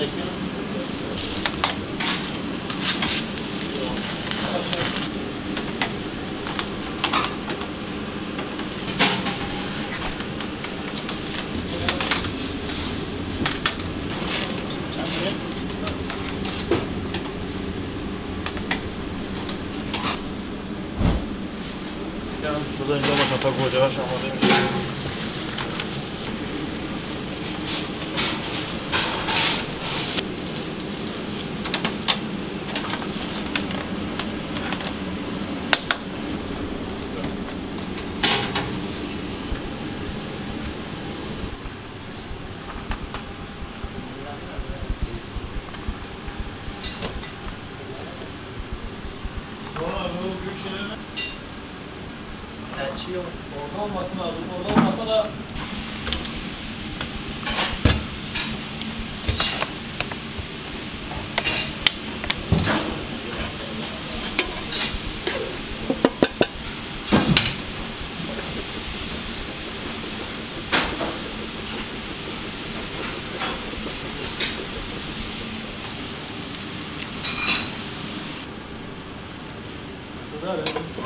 Yani burada önce ama kapak ocağı aşamadaymış. اللهم صل على اللهم صل Got it.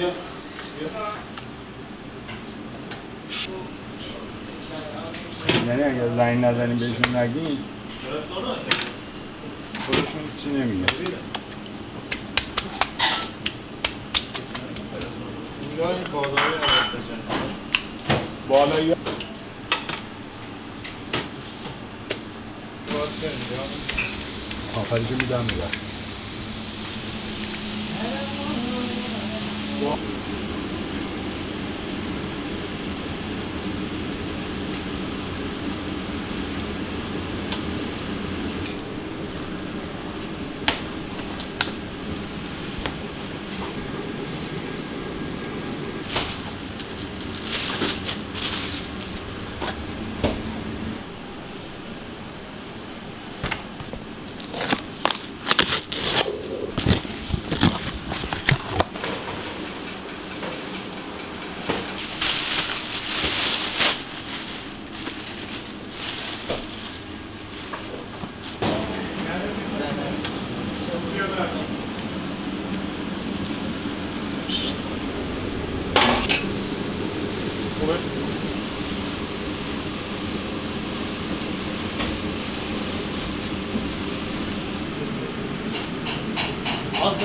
Diyor. Nereye geldi? Zayn Nazan'ın beşinler değil mi? Kuruşun içine mi geldi? Bağlayı Kapatıcı bir daha mı var?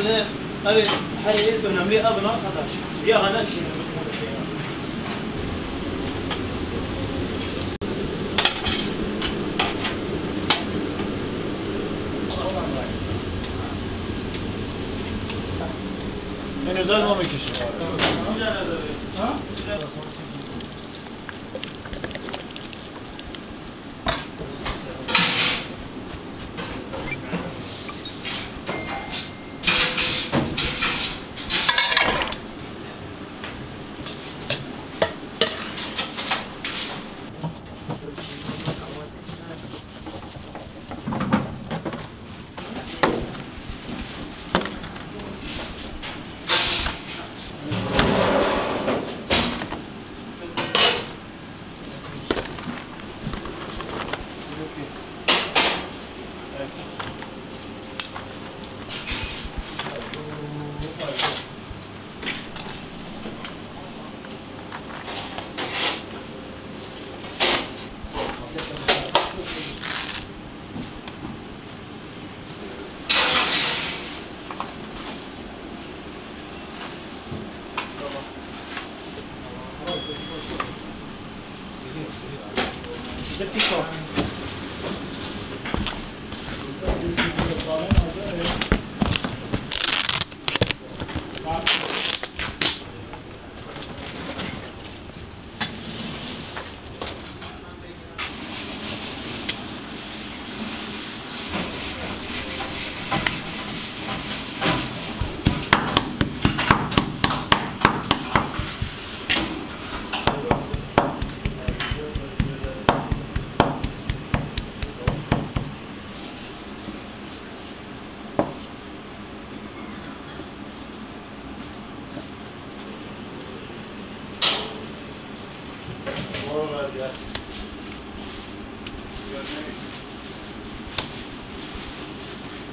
هنا أي حرية بنملي أبنا قداش يا غناش شيء özel mi kişi? Ha?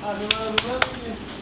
Abi abi